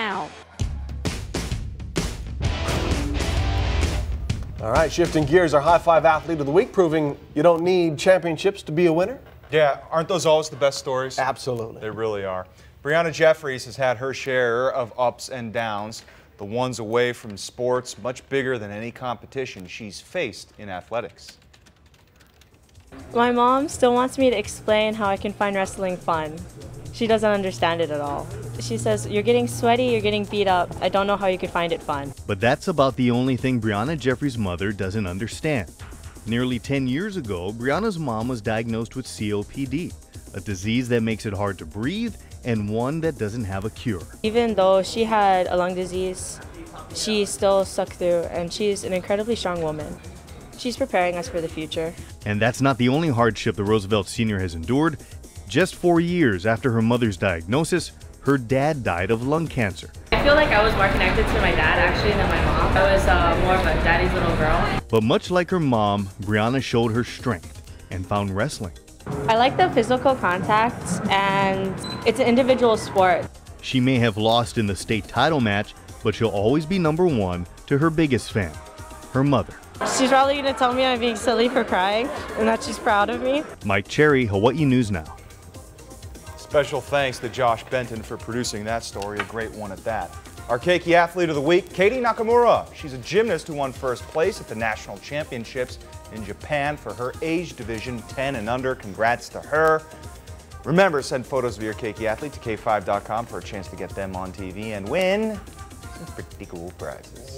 now. All right, shifting gears, our high five athlete of the week, proving you don't need championships to be a winner. Yeah, aren't those always the best stories? Absolutely. They really are. Brianna Jeffries has had her share of ups and downs, the ones away from sports much bigger than any competition she's faced in athletics. My mom still wants me to explain how I can find wrestling fun. She doesn't understand it at all. She says, You're getting sweaty, you're getting beat up. I don't know how you could find it fun. But that's about the only thing Brianna Jeffries' mother doesn't understand. Nearly 10 years ago, Brianna's mom was diagnosed with COPD, a disease that makes it hard to breathe and one that doesn't have a cure. Even though she had a lung disease, she still stuck through, and she's an incredibly strong woman. She's preparing us for the future. And that's not the only hardship the Roosevelt senior has endured. Just four years after her mother's diagnosis, her dad died of lung cancer. I feel like I was more connected to my dad actually than my mom. I was uh, more of a daddy's little girl. But much like her mom, Brianna showed her strength and found wrestling. I like the physical contact, and it's an individual sport. She may have lost in the state title match, but she'll always be number one to her biggest fan, her mother. She's probably gonna tell me I'm being silly for crying and that she's proud of me. Mike Cherry, Hawaii News Now. Special thanks to Josh Benton for producing that story, a great one at that. Our Keiki Athlete of the Week, Katie Nakamura. She's a gymnast who won first place at the National Championships in Japan for her age division 10 and under. Congrats to her. Remember, send photos of your Keiki Athlete to K5.com for a chance to get them on TV and win some pretty cool prizes.